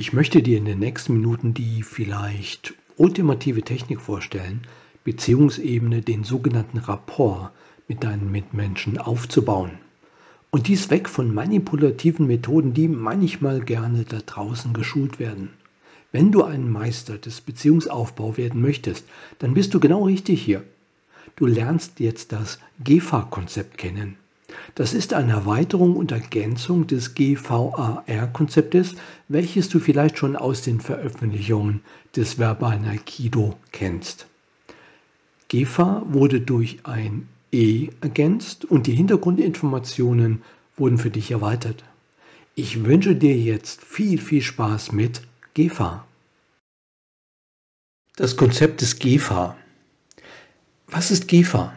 Ich möchte dir in den nächsten Minuten die vielleicht ultimative Technik vorstellen, Beziehungsebene, den sogenannten Rapport mit deinen Mitmenschen aufzubauen. Und dies weg von manipulativen Methoden, die manchmal gerne da draußen geschult werden. Wenn du ein Meister des Beziehungsaufbaus werden möchtest, dann bist du genau richtig hier. Du lernst jetzt das GEFA-Konzept kennen. Das ist eine Erweiterung und Ergänzung des GVAR-Konzeptes, welches du vielleicht schon aus den Veröffentlichungen des verbalen Aikido kennst. GEFA wurde durch ein E ergänzt und die Hintergrundinformationen wurden für dich erweitert. Ich wünsche dir jetzt viel, viel Spaß mit GEFA. Das Konzept des GEFA. Was ist GEFA?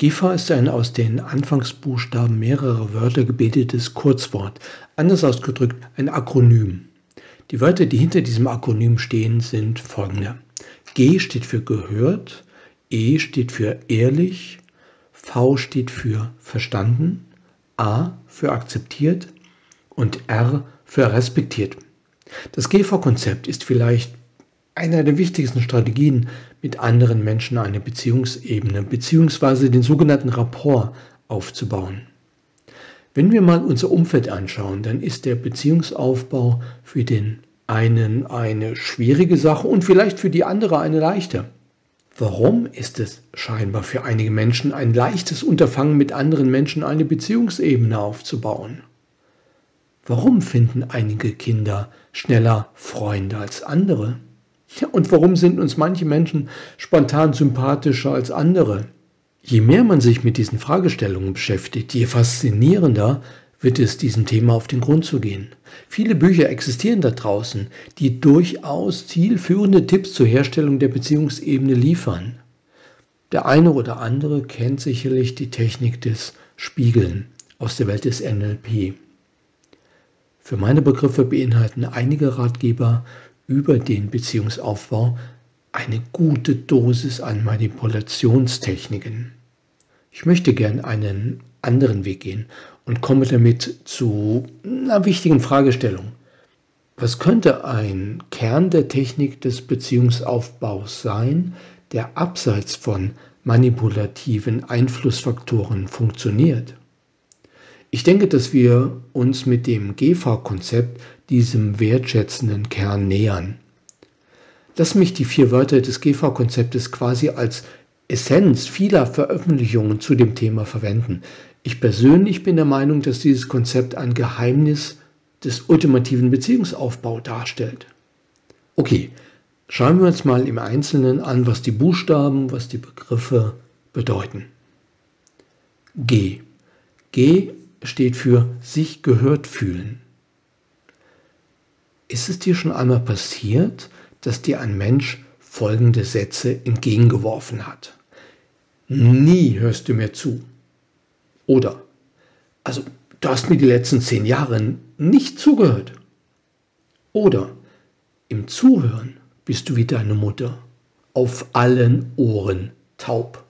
GIFA ist ein aus den Anfangsbuchstaben mehrerer Wörter gebildetes Kurzwort, anders ausgedrückt ein Akronym. Die Wörter, die hinter diesem Akronym stehen, sind folgende. G steht für gehört, E steht für ehrlich, V steht für verstanden, A für akzeptiert und R für respektiert. Das GV-Konzept ist vielleicht einer der wichtigsten Strategien, mit anderen Menschen eine Beziehungsebene bzw. den sogenannten Rapport aufzubauen. Wenn wir mal unser Umfeld anschauen, dann ist der Beziehungsaufbau für den einen eine schwierige Sache und vielleicht für die andere eine leichte. Warum ist es scheinbar für einige Menschen ein leichtes Unterfangen, mit anderen Menschen eine Beziehungsebene aufzubauen? Warum finden einige Kinder schneller Freunde als andere? Und warum sind uns manche Menschen spontan sympathischer als andere? Je mehr man sich mit diesen Fragestellungen beschäftigt, je faszinierender wird es, diesem Thema auf den Grund zu gehen. Viele Bücher existieren da draußen, die durchaus zielführende Tipps zur Herstellung der Beziehungsebene liefern. Der eine oder andere kennt sicherlich die Technik des Spiegeln aus der Welt des NLP. Für meine Begriffe beinhalten einige Ratgeber über den Beziehungsaufbau eine gute Dosis an Manipulationstechniken. Ich möchte gern einen anderen Weg gehen und komme damit zu einer wichtigen Fragestellung. Was könnte ein Kern der Technik des Beziehungsaufbaus sein, der abseits von manipulativen Einflussfaktoren funktioniert? Ich denke, dass wir uns mit dem GEFA-Konzept diesem wertschätzenden Kern nähern. Lass mich die vier Wörter des GEFA-Konzeptes quasi als Essenz vieler Veröffentlichungen zu dem Thema verwenden. Ich persönlich bin der Meinung, dass dieses Konzept ein Geheimnis des ultimativen Beziehungsaufbaus darstellt. Okay, schauen wir uns mal im Einzelnen an, was die Buchstaben, was die Begriffe bedeuten. G. G steht für sich gehört fühlen. Ist es dir schon einmal passiert, dass dir ein Mensch folgende Sätze entgegengeworfen hat? Nie hörst du mir zu. Oder, also du hast mir die letzten zehn Jahre nicht zugehört. Oder, im Zuhören bist du wie deine Mutter, auf allen Ohren taub.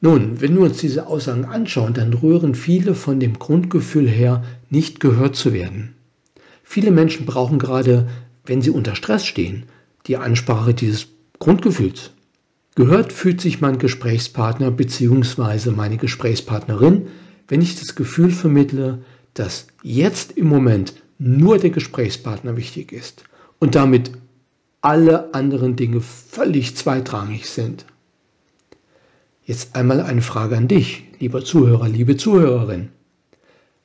Nun, wenn wir uns diese Aussagen anschauen, dann rühren viele von dem Grundgefühl her, nicht gehört zu werden. Viele Menschen brauchen gerade, wenn sie unter Stress stehen, die Ansprache dieses Grundgefühls. Gehört fühlt sich mein Gesprächspartner bzw. meine Gesprächspartnerin, wenn ich das Gefühl vermittle, dass jetzt im Moment nur der Gesprächspartner wichtig ist und damit alle anderen Dinge völlig zweitrangig sind. Jetzt einmal eine Frage an dich, lieber Zuhörer, liebe Zuhörerin.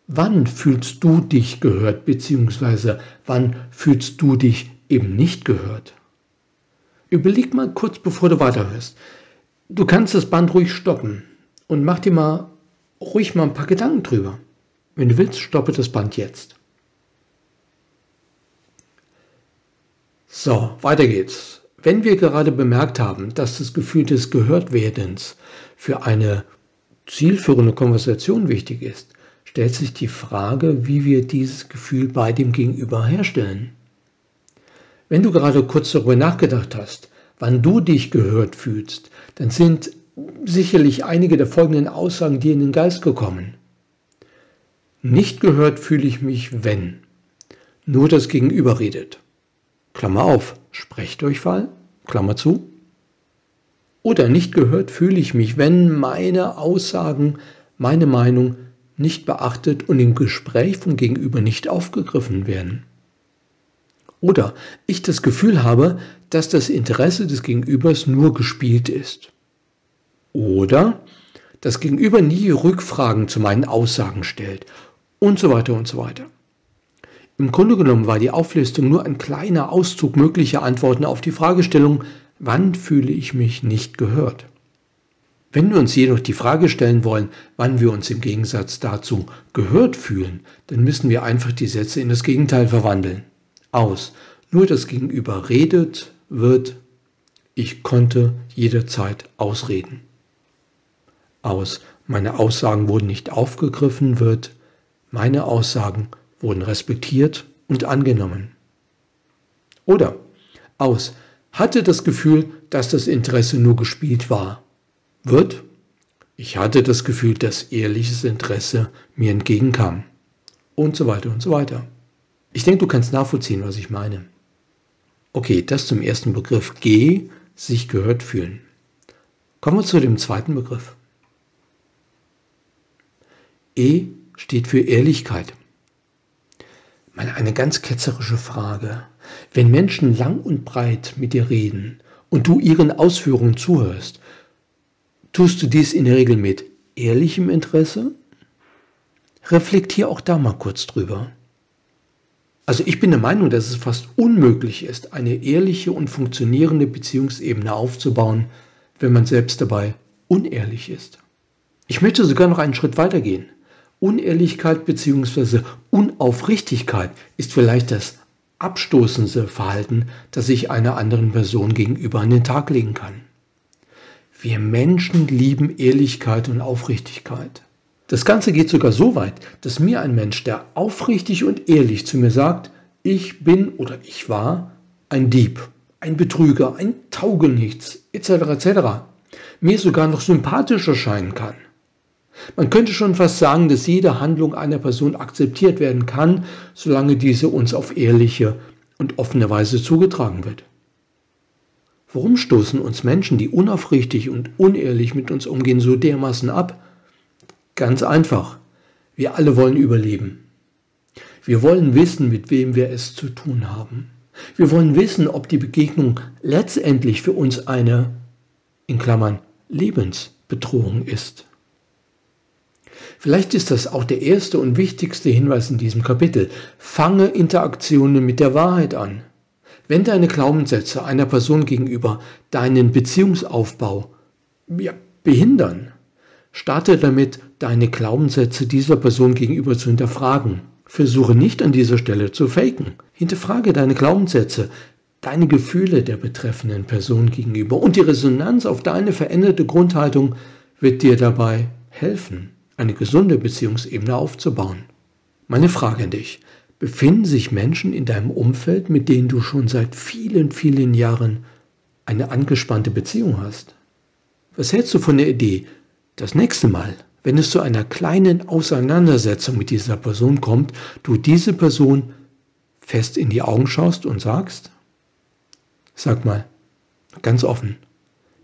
Wann fühlst du dich gehört, beziehungsweise wann fühlst du dich eben nicht gehört? Überleg mal kurz, bevor du weiterhörst. Du kannst das Band ruhig stoppen und mach dir mal ruhig mal ein paar Gedanken drüber. Wenn du willst, stoppe das Band jetzt. So, weiter geht's. Wenn wir gerade bemerkt haben, dass das Gefühl des Gehörtwerdens für eine zielführende Konversation wichtig ist, stellt sich die Frage, wie wir dieses Gefühl bei dem Gegenüber herstellen. Wenn du gerade kurz darüber nachgedacht hast, wann du dich gehört fühlst, dann sind sicherlich einige der folgenden Aussagen dir in den Geist gekommen. Nicht gehört fühle ich mich, wenn nur das Gegenüber redet. Klammer auf, Sprechdurchfall, Klammer zu. Oder nicht gehört fühle ich mich, wenn meine Aussagen, meine Meinung nicht beachtet und im Gespräch vom Gegenüber nicht aufgegriffen werden. Oder ich das Gefühl habe, dass das Interesse des Gegenübers nur gespielt ist. Oder das Gegenüber nie Rückfragen zu meinen Aussagen stellt und so weiter und so weiter. Im Grunde genommen war die Auflistung nur ein kleiner Auszug möglicher Antworten auf die Fragestellung, wann fühle ich mich nicht gehört? Wenn wir uns jedoch die Frage stellen wollen, wann wir uns im Gegensatz dazu gehört fühlen, dann müssen wir einfach die Sätze in das Gegenteil verwandeln. Aus. Nur das Gegenüber redet, wird, ich konnte jederzeit ausreden. Aus. Meine Aussagen wurden nicht aufgegriffen, wird, meine Aussagen wurden respektiert und angenommen. Oder aus. Hatte das Gefühl, dass das Interesse nur gespielt war wird, ich hatte das Gefühl, dass ehrliches Interesse mir entgegenkam. Und so weiter und so weiter. Ich denke, du kannst nachvollziehen, was ich meine. Okay, das zum ersten Begriff. G, sich gehört fühlen. Kommen wir zu dem zweiten Begriff. E steht für Ehrlichkeit. Mal eine ganz ketzerische Frage. Wenn Menschen lang und breit mit dir reden und du ihren Ausführungen zuhörst, Tust du dies in der Regel mit ehrlichem Interesse? Reflektier auch da mal kurz drüber. Also ich bin der Meinung, dass es fast unmöglich ist, eine ehrliche und funktionierende Beziehungsebene aufzubauen, wenn man selbst dabei unehrlich ist. Ich möchte sogar noch einen Schritt weiter gehen. Unehrlichkeit bzw. Unaufrichtigkeit ist vielleicht das abstoßendste Verhalten, das ich einer anderen Person gegenüber an den Tag legen kann. Wir Menschen lieben Ehrlichkeit und Aufrichtigkeit. Das Ganze geht sogar so weit, dass mir ein Mensch, der aufrichtig und ehrlich zu mir sagt, ich bin oder ich war ein Dieb, ein Betrüger, ein Taugenichts etc. etc. mir sogar noch sympathisch erscheinen kann. Man könnte schon fast sagen, dass jede Handlung einer Person akzeptiert werden kann, solange diese uns auf ehrliche und offene Weise zugetragen wird. Warum stoßen uns Menschen, die unaufrichtig und unehrlich mit uns umgehen, so dermaßen ab? Ganz einfach. Wir alle wollen überleben. Wir wollen wissen, mit wem wir es zu tun haben. Wir wollen wissen, ob die Begegnung letztendlich für uns eine, in Klammern, Lebensbedrohung ist. Vielleicht ist das auch der erste und wichtigste Hinweis in diesem Kapitel. Fange Interaktionen mit der Wahrheit an. Wenn deine Glaubenssätze einer Person gegenüber deinen Beziehungsaufbau ja, behindern, starte damit, deine Glaubenssätze dieser Person gegenüber zu hinterfragen. Versuche nicht an dieser Stelle zu faken. Hinterfrage deine Glaubenssätze, deine Gefühle der betreffenden Person gegenüber und die Resonanz auf deine veränderte Grundhaltung wird dir dabei helfen, eine gesunde Beziehungsebene aufzubauen. Meine Frage an dich, befinden sich Menschen in deinem Umfeld, mit denen du schon seit vielen, vielen Jahren eine angespannte Beziehung hast. Was hältst du von der Idee, das nächste Mal, wenn es zu einer kleinen Auseinandersetzung mit dieser Person kommt, du diese Person fest in die Augen schaust und sagst, sag mal, ganz offen,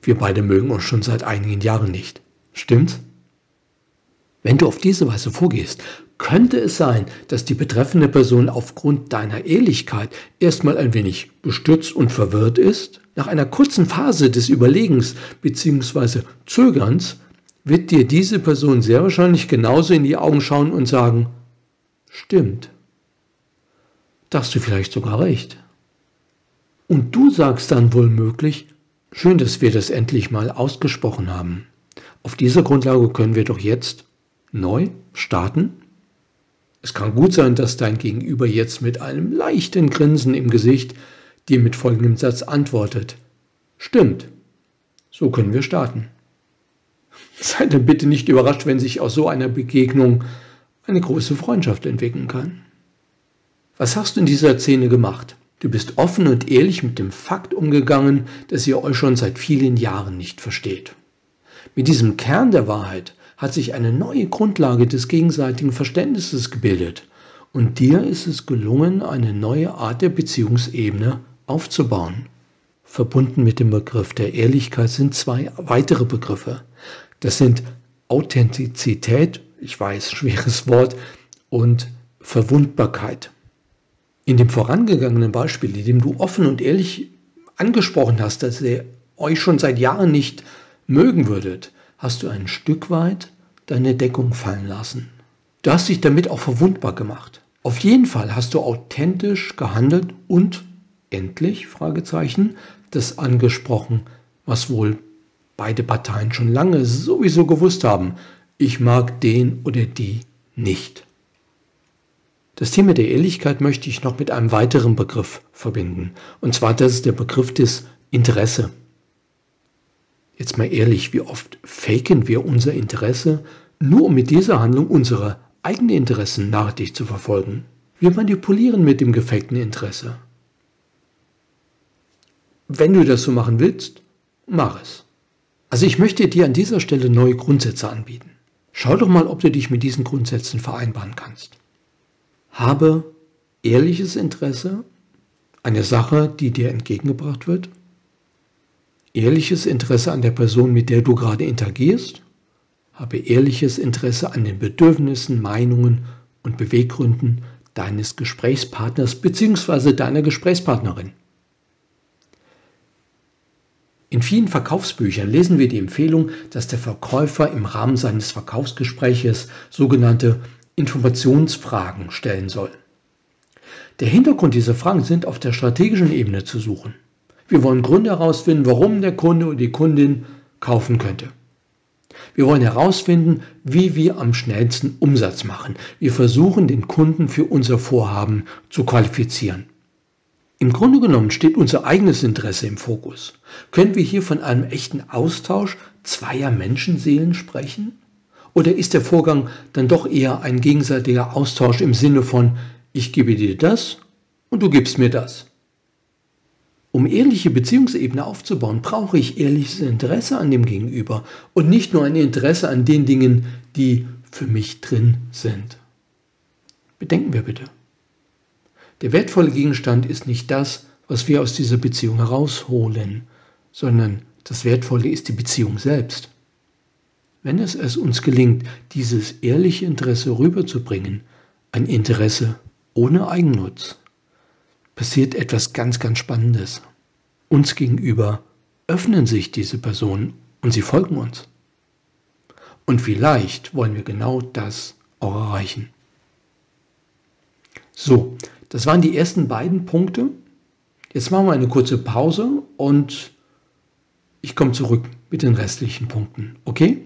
wir beide mögen uns schon seit einigen Jahren nicht. Stimmt's? Wenn du auf diese Weise vorgehst, könnte es sein, dass die betreffende Person aufgrund deiner Ehrlichkeit erstmal ein wenig bestürzt und verwirrt ist. Nach einer kurzen Phase des Überlegens bzw. Zögerns wird dir diese Person sehr wahrscheinlich genauso in die Augen schauen und sagen, stimmt, da hast du vielleicht sogar recht. Und du sagst dann wohl möglich, schön, dass wir das endlich mal ausgesprochen haben. Auf dieser Grundlage können wir doch jetzt neu starten? Es kann gut sein, dass dein Gegenüber jetzt mit einem leichten Grinsen im Gesicht dir mit folgendem Satz antwortet. Stimmt, so können wir starten. Sei dann bitte nicht überrascht, wenn sich aus so einer Begegnung eine große Freundschaft entwickeln kann. Was hast du in dieser Szene gemacht? Du bist offen und ehrlich mit dem Fakt umgegangen, dass ihr euch schon seit vielen Jahren nicht versteht. Mit diesem Kern der Wahrheit hat sich eine neue Grundlage des gegenseitigen Verständnisses gebildet Und dir ist es gelungen, eine neue Art der Beziehungsebene aufzubauen. Verbunden mit dem Begriff der Ehrlichkeit sind zwei weitere Begriffe. Das sind Authentizität, ich weiß, schweres Wort, und Verwundbarkeit. In dem vorangegangenen Beispiel, in dem du offen und ehrlich angesprochen hast, dass ihr euch schon seit Jahren nicht mögen würdet, hast du ein Stück weit deine Deckung fallen lassen. Du hast dich damit auch verwundbar gemacht. Auf jeden Fall hast du authentisch gehandelt und endlich, Fragezeichen, das angesprochen, was wohl beide Parteien schon lange sowieso gewusst haben. Ich mag den oder die nicht. Das Thema der Ehrlichkeit möchte ich noch mit einem weiteren Begriff verbinden. Und zwar das ist der Begriff des Interesse. Jetzt mal ehrlich, wie oft faken wir unser Interesse, nur um mit dieser Handlung unsere eigenen Interessen nachhaltig zu verfolgen? Wir manipulieren mit dem gefakten Interesse. Wenn du das so machen willst, mach es. Also ich möchte dir an dieser Stelle neue Grundsätze anbieten. Schau doch mal, ob du dich mit diesen Grundsätzen vereinbaren kannst. Habe ehrliches Interesse an der Sache, die dir entgegengebracht wird ehrliches Interesse an der Person, mit der du gerade interagierst, habe ehrliches Interesse an den Bedürfnissen, Meinungen und Beweggründen deines Gesprächspartners bzw. deiner Gesprächspartnerin. In vielen Verkaufsbüchern lesen wir die Empfehlung, dass der Verkäufer im Rahmen seines Verkaufsgespräches sogenannte Informationsfragen stellen soll. Der Hintergrund dieser Fragen sind auf der strategischen Ebene zu suchen. Wir wollen Gründe herausfinden, warum der Kunde oder die Kundin kaufen könnte. Wir wollen herausfinden, wie wir am schnellsten Umsatz machen. Wir versuchen, den Kunden für unser Vorhaben zu qualifizieren. Im Grunde genommen steht unser eigenes Interesse im Fokus. Können wir hier von einem echten Austausch zweier Menschenseelen sprechen? Oder ist der Vorgang dann doch eher ein gegenseitiger Austausch im Sinne von, ich gebe dir das und du gibst mir das? Um ehrliche Beziehungsebene aufzubauen, brauche ich ehrliches Interesse an dem Gegenüber und nicht nur ein Interesse an den Dingen, die für mich drin sind. Bedenken wir bitte. Der wertvolle Gegenstand ist nicht das, was wir aus dieser Beziehung herausholen, sondern das Wertvolle ist die Beziehung selbst. Wenn es, es uns gelingt, dieses ehrliche Interesse rüberzubringen, ein Interesse ohne Eigennutz, passiert etwas ganz, ganz Spannendes. Uns gegenüber öffnen sich diese Personen und sie folgen uns. Und vielleicht wollen wir genau das auch erreichen. So, das waren die ersten beiden Punkte. Jetzt machen wir eine kurze Pause und ich komme zurück mit den restlichen Punkten. Okay?